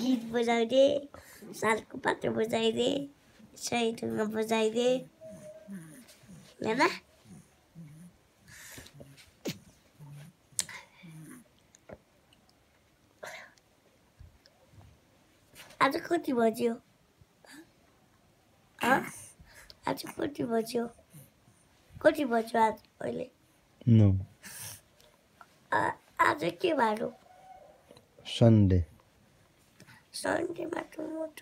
गीत बजाइदे सालको पात्र बजाइदे सही ढुङ्गा बजाइदे होइन आज कति बज्यो? आज कति बज्यो कति बज्यो आज अहिले आज के बारो सन्डे त म त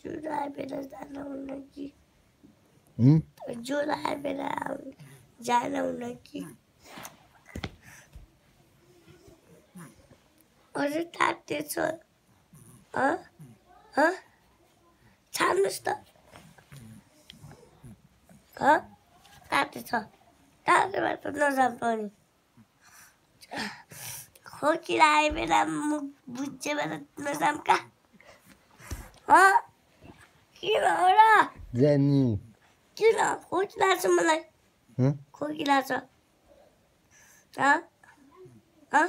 जुलाई बेला जान हुन्न कि? जुलाई बेला जान हुन्न कि अझै ताते छ छान्नुहोस् त ताते छ तातेमा त नजाम पनि खोकी आए बेला मुख बुझ्यो बेला कहाँ हँ किन हो र जानी किन खोकी लाग्छ मलाई हँ? हँ हँ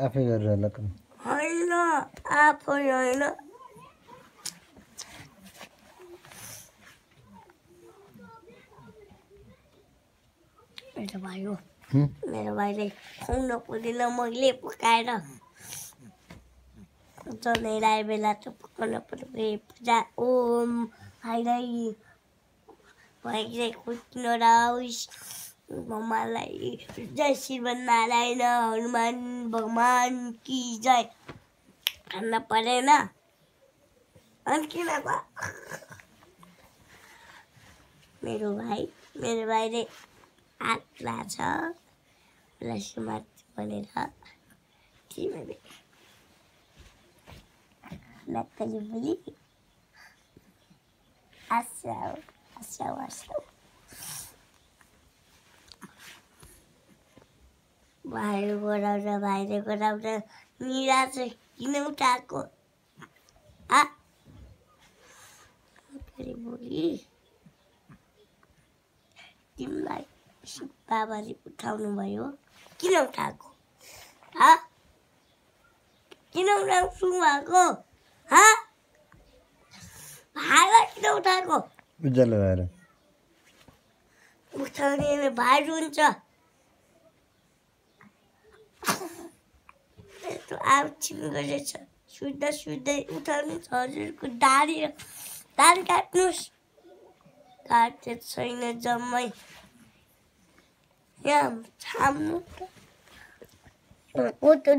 आफै गरेर होइन आफै होइन मेरो भाइ हो? मेरो भाइले खुवाउन पुगेन मैले पकाएर जनेर आए बेला त पकाउन पर्यो पूजा ओम भाइलाई भाइले कुट्न राओस् मम्मालाई जय श्रीमन नारायण हनुमान भगवान कि जय खान परेन अनि किन भयो? मेरो भाइ मेरो भाइले हात लाग्छ मलाई सुमार्छु भनेर। तिमीले नक्कली बोली। आशा हो आशा हो आशा हो। भाइले गराउँछ भाइले गराउँछ मिरा चाहिँ किन उठाएको? बोली। बाबाले उठाउनु भयो किन उठाएको किन उठाउँछु भएको हँ भाइलाई किन उठाएको उज्यालो भएर उठाउने भाइ रुन्छ यस्तो आउछिन गरेछ सुत्दा सुत्दै उठाउनु छ हजुरको दारी दारी काट्नुहोस् काटे छैन जम्मै यहाँ छाम्नु त ओ त